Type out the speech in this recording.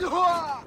うわ